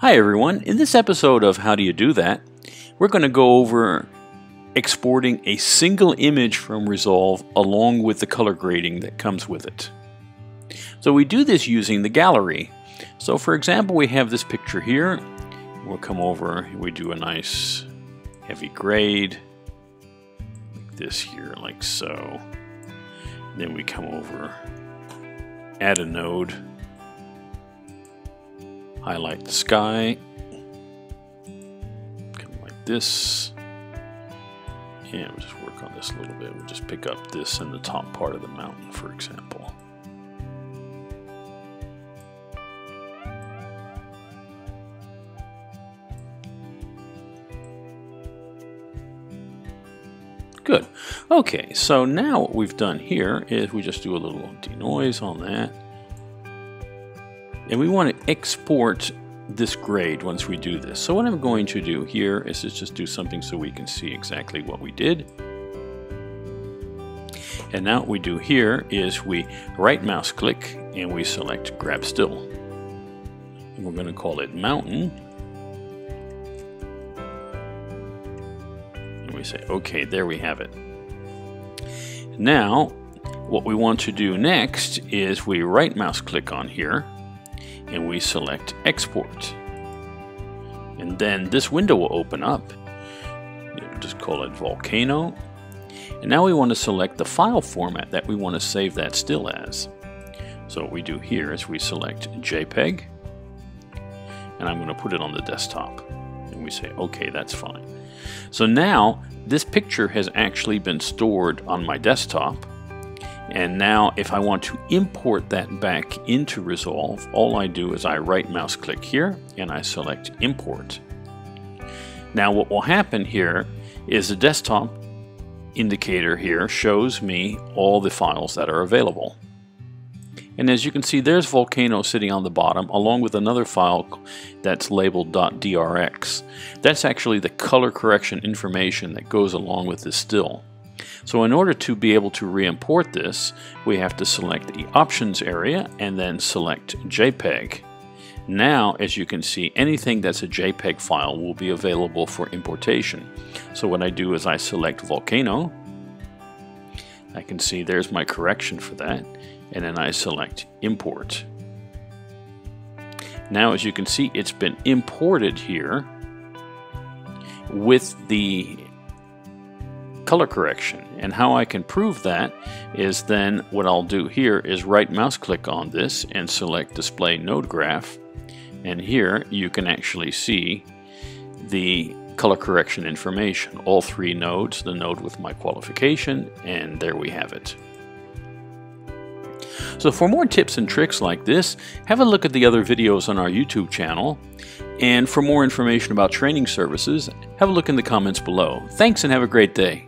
Hi everyone, in this episode of How Do You Do That, we're going to go over exporting a single image from Resolve along with the color grading that comes with it. So we do this using the gallery. So for example, we have this picture here. We'll come over, we do a nice heavy grade, like this here, like so. Then we come over, add a node, highlight the sky, come like this, and we'll just work on this a little bit. We'll just pick up this in the top part of the mountain, for example. Good. Okay, so now what we've done here is we just do a little denoise on that. And we want to export this grade once we do this. So what I'm going to do here is just do something so we can see exactly what we did. And now what we do here is we right mouse click and we select grab still. And we're going to call it mountain. And we say, okay, there we have it. Now, what we want to do next is we right mouse click on here and we select export. And then this window will open up. We'll just call it volcano. And now we want to select the file format that we want to save that still as. So what we do here is we select JPEG and I'm going to put it on the desktop. And we say, okay, that's fine. So now this picture has actually been stored on my desktop and now if I want to import that back into Resolve, all I do is I right mouse click here and I select import. Now what will happen here is the desktop indicator here shows me all the files that are available. And as you can see, there's Volcano sitting on the bottom, along with another file that's labeled .drx. That's actually the color correction information that goes along with this still. So in order to be able to re-import this, we have to select the options area and then select JPEG. Now, as you can see, anything that's a JPEG file will be available for importation. So what I do is I select Volcano. I can see there's my correction for that. And then I select Import. Now, as you can see, it's been imported here with the color correction. And how I can prove that is then what I'll do here is right mouse click on this and select display node graph. And here you can actually see the color correction information. All three nodes, the node with my qualification, and there we have it. So for more tips and tricks like this, have a look at the other videos on our YouTube channel. And for more information about training services, have a look in the comments below. Thanks and have a great day.